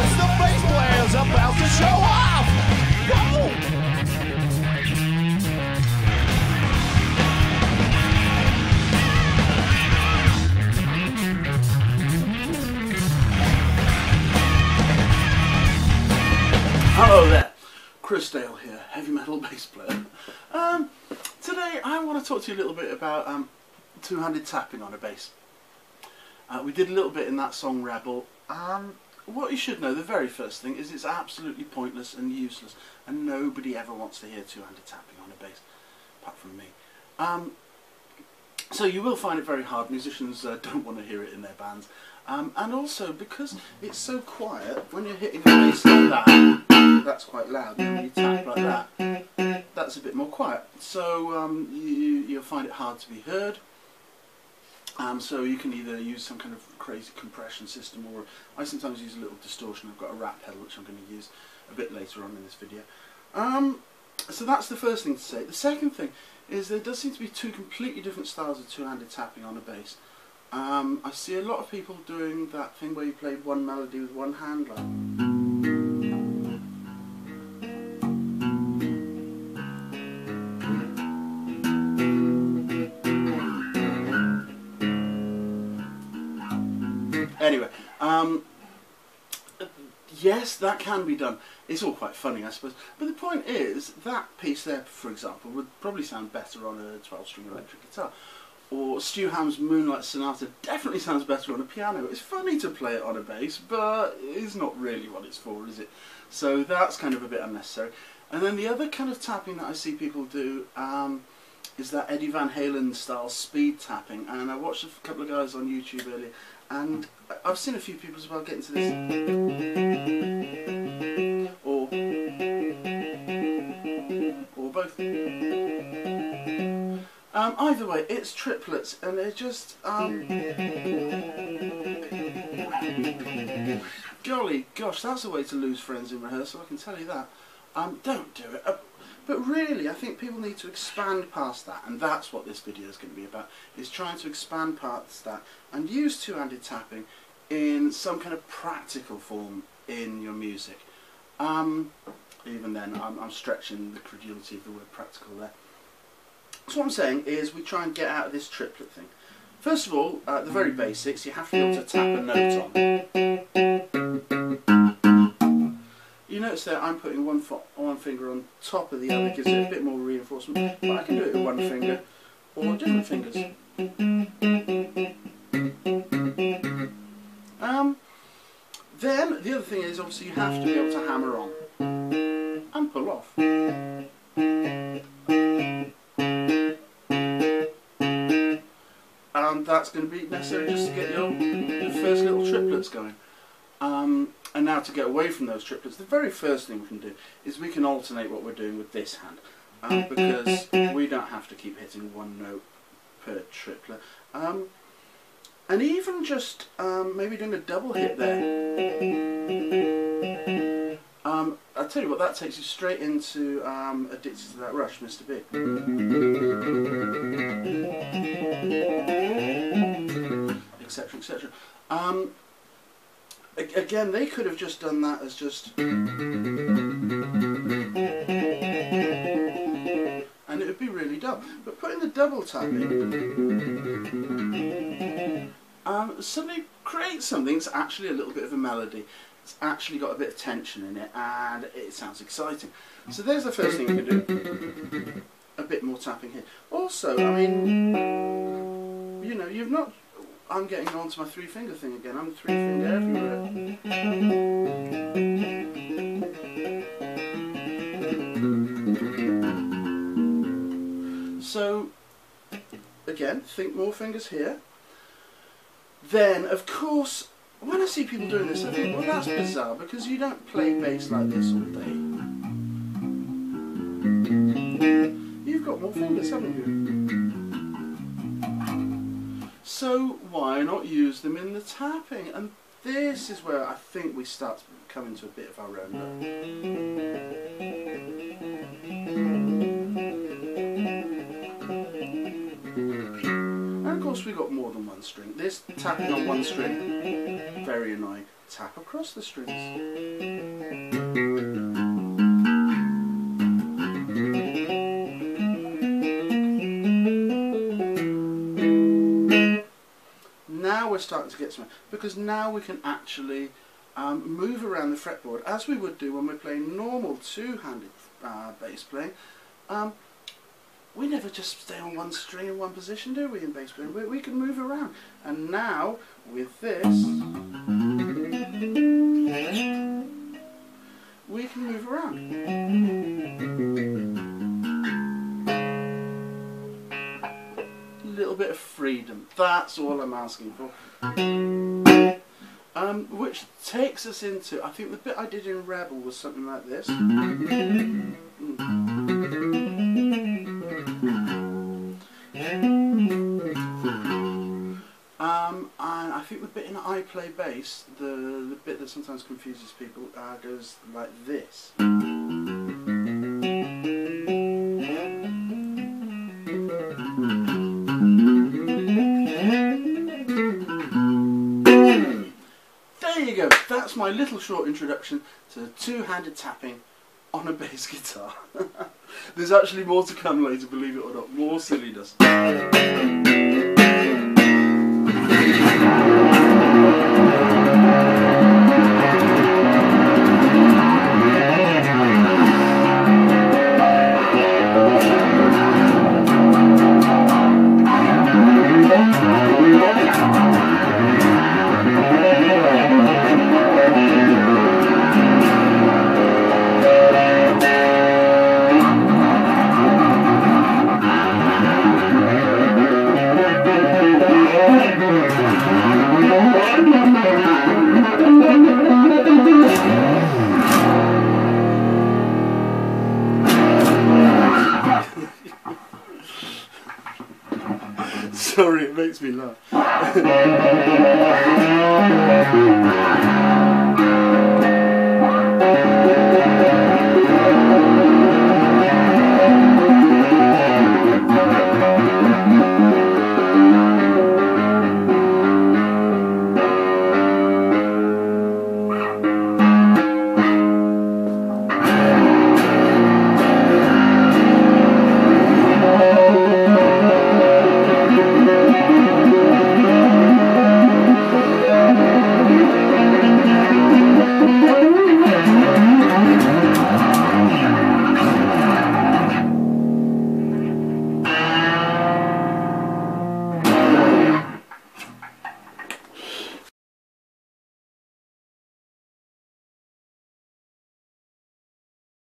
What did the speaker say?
The bass player's about to show off! Whoa! Hello there, Chris Dale here, heavy metal bass player. Um, today I want to talk to you a little bit about um, two-handed tapping on a bass. Uh, we did a little bit in that song Rebel, and what you should know, the very first thing, is it's absolutely pointless and useless and nobody ever wants to hear two-handed tapping on a bass, apart from me. Um, so you will find it very hard, musicians uh, don't want to hear it in their bands. Um, and also because it's so quiet, when you're hitting a bass like that, that's quite loud. When you tap like that, that's a bit more quiet. So um, you, you'll find it hard to be heard. Um, so you can either use some kind of crazy compression system or I sometimes use a little distortion. I've got a rat pedal which I'm going to use a bit later on in this video. Um, so that's the first thing to say. The second thing is there does seem to be two completely different styles of two-handed tapping on a bass. Um, I see a lot of people doing that thing where you play one melody with one hand, like. Um, yes, that can be done. It's all quite funny, I suppose. But the point is, that piece there, for example, would probably sound better on a 12-string electric guitar or Stu Hamm's Moonlight Sonata definitely sounds better on a piano. It's funny to play it on a bass, but it's not really what it's for, is it? So that's kind of a bit unnecessary. And then the other kind of tapping that I see people do um, is that Eddie Van Halen style speed tapping. And I watched a couple of guys on YouTube earlier, and I've seen a few people as well get into this. Or, or both. Um, either way, it's triplets, and they're just, um, golly gosh, that's a way to lose friends in rehearsal, I can tell you that. Um, don't do it. But really, I think people need to expand past that, and that's what this video is going to be about, is trying to expand past that and use two-handed tapping in some kind of practical form in your music. Um, even then, I'm, I'm stretching the credulity of the word practical there. So what I'm saying is we try and get out of this triplet thing. First of all, uh, the very basics, you have to be able to tap a note on. You notice that I'm putting one, one finger on top of the other, gives it a bit more reinforcement, but I can do it with one finger or different fingers. Um, then, the other thing is obviously you have to be able to hammer on and pull off. and that's going to be necessary just to get your, your first little triplets going. Now to get away from those triplets, the very first thing we can do is we can alternate what we're doing with this hand. Um, because we don't have to keep hitting one note per triplet. Um, and even just um, maybe doing a double hit there. Um, I'll tell you what, that takes you straight into um, Addicted to That Rush, Mr. Big etc., etc. Again, they could have just done that as just... And it would be really dull. But putting the double tapping um, suddenly creates something that's actually a little bit of a melody. It's actually got a bit of tension in it and it sounds exciting. So there's the first thing you can do. A bit more tapping here. Also, I mean, you know, you've not I'm getting on to my three finger thing again. I'm three finger everywhere. So, again, think more fingers here. Then, of course, when I see people doing this, I think, well, that's bizarre because you don't play bass like this all day. You've got more fingers, haven't you? So why not use them in the tapping? And this is where I think we start coming to come into a bit of our own. And of course we've got more than one string. This tapping on one string, very annoying. Tap across the strings. Starting to get somewhere because now we can actually um, move around the fretboard as we would do when we're playing normal two-handed uh, bass playing. Um, we never just stay on one string in one position, do we, in bass playing? We, we can move around. And now, with this, That's all I'm asking for. Um, which takes us into, I think the bit I did in Rebel was something like this. Mm. Um, and I think the bit in I Play Bass, the, the bit that sometimes confuses people, uh, goes like this. You go, that's my little short introduction to two-handed tapping on a bass guitar. There's actually more to come later, believe it or not, more silliness. makes me laugh.